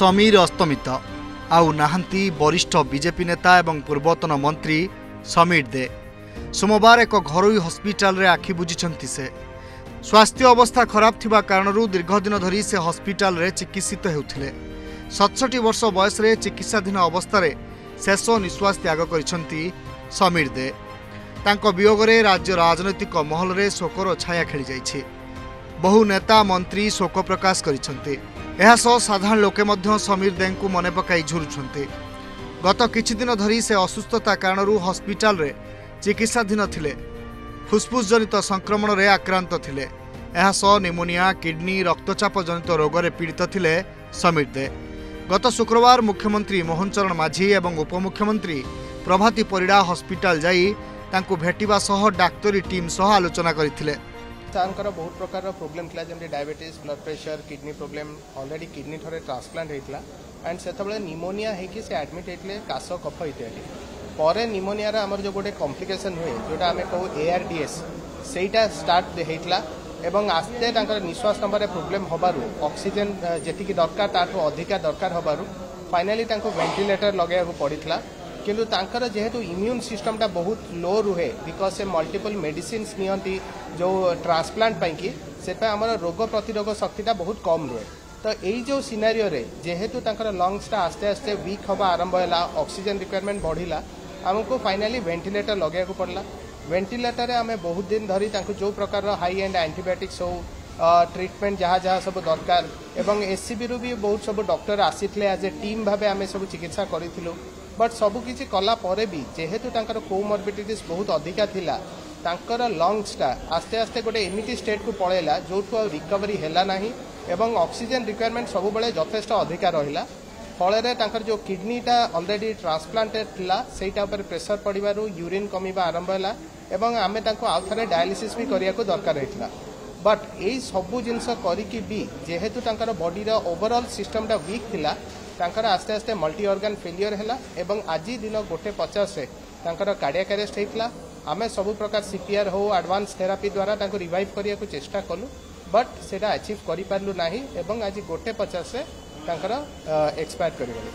ସମୀର ଅସ୍ତମିତ ଆଉ ନାହାନ୍ତି ବରିଷ୍ଠ ବିଜେପି ନେତା ଏବଂ ପୂର୍ବତନ ମନ୍ତ୍ରୀ ସମୀର ଦେ ସୋମବାର ଏକ ଘରୋଇ ହସ୍ପିଟାଲରେ ଆଖି ବୁଜିଛନ୍ତି ସେ ସ୍ୱାସ୍ଥ୍ୟ ଅବସ୍ଥା ଖରାପ ଥିବା କାରଣରୁ ଦୀର୍ଘଦିନ ଧରି ସେ ହସ୍ପିଟାଲରେ ଚିକିତ୍ସିତ ହେଉଥିଲେ ସତଷଠି ବର୍ଷ ବୟସରେ ଚିକିତ୍ସାଧୀନ ଅବସ୍ଥାରେ ଶେଷ ନିଶ୍ୱାସ ତ୍ୟାଗ କରିଛନ୍ତି ସମୀର ଦେ ତାଙ୍କ ବିୟୋଗରେ ରାଜ୍ୟ ରାଜନୈତିକ ମହଲରେ ଶୋକର ଛାୟା ଖେଳିଯାଇଛି बहु नेता मन्त्री शोक प्रकाश गरिसह साधारण लोके समीर देव मनै पकु गत किदिन असुस्थता कारण हस्पिटाल चिकित्साधीन ले फुसफुस जनता संक्रमणले निमोनिया किडनी रक्तचाप जनित जनता रोगले पीडित ले समीर दे गत शुक्रबार मुख्यमंत्री मोहन चरण माझी ए उपमुख्यमंत्री प्रभाती परिडा हस्पिटा जुन भेटिसक डाक्तरी टी सह आलोचना गरि ତାଙ୍କର ବହୁତ ପ୍ରକାରର ପ୍ରୋବ୍ଲେମ୍ ଥିଲା ଯେମିତି diabetes blood pressure kidney problem already kidney ଥରେ ଟ୍ରାନ୍ସପ୍ଲାଣ୍ଟ ହୋଇଥିଲା ଆଣ୍ଡ ସେତେବେଳେ ନିମୋନିଆ ହୋଇକି ସେ ଆଡ଼ମିଟ୍ ହୋଇଥିଲେ କାଶ କଫ ଇତ୍ୟାଦି ପରେ ନିମୋନିଆର ଆମର ଯେଉଁ ଗୋଟେ କମ୍ପ୍ଲିକେସନ୍ ହୁଏ ଯେଉଁଟା ଆମେ କହୁ ଏଆର୍ଡିଏସ୍ ସେଇଟା ଷ୍ଟାର୍ଟ ହୋଇଥିଲା ଏବଂ ଆସ୍ତେ ତାଙ୍କର ନିଶ୍ୱାସ নেবার ପ୍ରୋବ୍ଲେମ୍ ହେବାରୁ ଅକ୍ସିଜେନ୍ ଯେତିକି ଦରକାର ତାଠୁ ଅଧିକା ଦରକାର ହେବାରୁ ଫାଇନାଲି ତାଙ୍କୁ ভেন্টিলেটর ଲଗାଇବାକୁ ପଡ଼ିଥିଲା কিন্তু তাংকৰ যেহেতু ইমিউন সিস্টেমটা বহুত লো ৰহে বিকজ এ মাল্টিপল মেডিসিনস নিந்தி যো ট্ৰান্সপ্লান্ট পাইকি সেতে আমাৰ ৰোগ প্ৰতিৰোগ শক্তিটা বহুত কম ৰহে ত এই যো সিনারিওৰে যেহেতু তাংকৰ লং ষ্ট আস্তে আস্তে উইক হবা আৰম্ভ হলা অক্সিজেন ৰিকোয়ারমেণ্ট বাঢ়িলা আৰু কো ফাইনালি ভেন্টিলেটৰ লগাৰক পৰলা ভেন্টিলেটৰে আমি বহুত দিন ধৰি তাংকৰ যো প্ৰকাৰৰ হাই এণ্ড এন্টিবায়টিক্স আৰু ট্ৰিটমেন্ট জহা জহা সবৰ দৰকাৰ এবং এচিবি ৰুবি বহুত সব ডক্টৰ আছিল এজে টিম ভাবে আমি সব চিকিৎসা কৰিছিলু ବଟ୍ ସବୁକିଛି କଲା ପରେ ବି ଯେହେତୁ ତାଙ୍କର କୋମର୍ବିଡିଟିସ୍ ବହୁତ ଅଧିକା ଥିଲା ତାଙ୍କର ଲଙ୍ଗସଟା ଆସ୍ତେ ଆସ୍ତେ ଗୋଟେ ଏମିତି ଷ୍ଟେଟ୍କୁ ପଳେଇଲା ଯେଉଁଠୁ ଆଉ ରିକଭରି ହେଲା ନାହିଁ ଏବଂ ଅକ୍ସିଜେନ୍ ରିକ୍ୱାରମେଣ୍ଟ ସବୁବେଳେ ଯଥେଷ୍ଟ ଅଧିକା ରହିଲା ଫଳରେ ତାଙ୍କର ଯେଉଁ କିଡ଼ନୀଟା ଅଲରେଡ଼ି ଟ୍ରାନ୍ସପ୍ଲାଣ୍ଟେଡ୍ ଥିଲା ସେଇଟା ଉପରେ ପ୍ରେସର ପଡ଼ିବାରୁ ୟୁରିନ୍ କମିବା ଆରମ୍ଭ ହେଲା ଏବଂ ଆମେ ତାଙ୍କୁ ଆଉ ଥରେ ଡାୟାଲିସିସ୍ ବି କରିବାକୁ ଦରକାର ହେଇଥିଲା ବଟ୍ ଏଇ ସବୁ ଜିନିଷ କରିକି ବି ଯେହେତୁ ତାଙ୍କର ବଡିର ଓଭରଅଲ୍ ସିଷ୍ଟମଟା ୱିକ୍ ଥିଲା ତାଙ୍କର ଆସ୍ତେ ଆସ୍ତେ ମଲ୍ଟି ଅର୍ଗାନ୍ ଫେଲିଓର ହେଲା ଏବଂ ଆଜି ଦିନ ଗୋଟେ ପଚାଶରେ ତାଙ୍କର କାର୍ଡ଼ିଆକ୍ ଆରେଷ୍ଟ ହେଇଥିଲା ଆମେ ସବୁ ପ୍ରକାର ସିପିଆର୍ ହେଉ ଆଡ଼ଭାନ୍ସ ଥେରାପି ଦ୍ୱାରା ତାଙ୍କୁ ରିଭାଇଭ୍ କରିବାକୁ ଚେଷ୍ଟା କଲୁ ବଟ୍ ସେଇଟା ଆଚିଭ୍ କରିପାରିଲୁ ନାହିଁ ଏବଂ ଆଜି ଗୋଟେ ପଚାଶରେ ତାଙ୍କର ଏକ୍ସପାୟାର କରିଗଲେ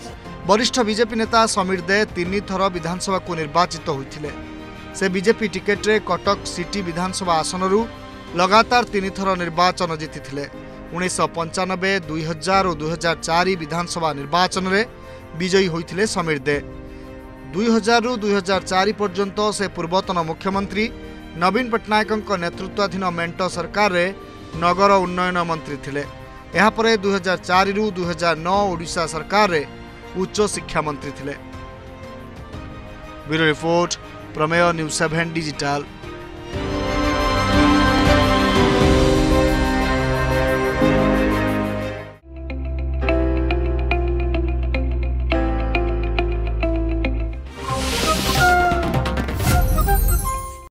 ବରିଷ୍ଠ ବିଜେପି ନେତା ସମୀର ଦେ ତିନିଥର ବିଧାନସଭାକୁ ନିର୍ବାଚିତ ହୋଇଥିଲେ ସେ ବିଜେପି ଟିକେଟ୍ରେ କଟକ ସିଟି ବିଧାନସଭା ଆସନରୁ ଲଗାତାର ତିନିଥର ନିର୍ବାଚନ ଜିତିଥିଲେ ଉଣେଇଶହ ପଞ୍ଚାନବେ ଦୁଇ ହଜାର ଓ ଦୁଇ ହଜାର ଚାରି ବିଧାନସଭା ନିର୍ବାଚନରେ ବିଜୟୀ ହୋଇଥିଲେ ସମୀର ଦେ ଦୁଇ ହଜାରରୁ ଦୁଇ ହଜାର ଚାରି ପର୍ଯ୍ୟନ୍ତ ସେ ପୂର୍ବତନ ମୁଖ୍ୟମନ୍ତ୍ରୀ ନବୀନ ପଟ୍ଟନାୟକଙ୍କ ନେତୃତ୍ୱାଧୀନ ମେଣ୍ଟ ସରକାରରେ ନଗର ଉନ୍ନୟନ ମନ୍ତ୍ରୀ ଥିଲେ ଏହାପରେ ଦୁଇ ହଜାର ଚାରିରୁ ଦୁଇ ହଜାର ନଅ ଓଡ଼ିଶା ସରକାରରେ ଉଚ୍ଚଶିକ୍ଷା ମନ୍ତ୍ରୀ ଥିଲେ bureau report Prameya news seven digital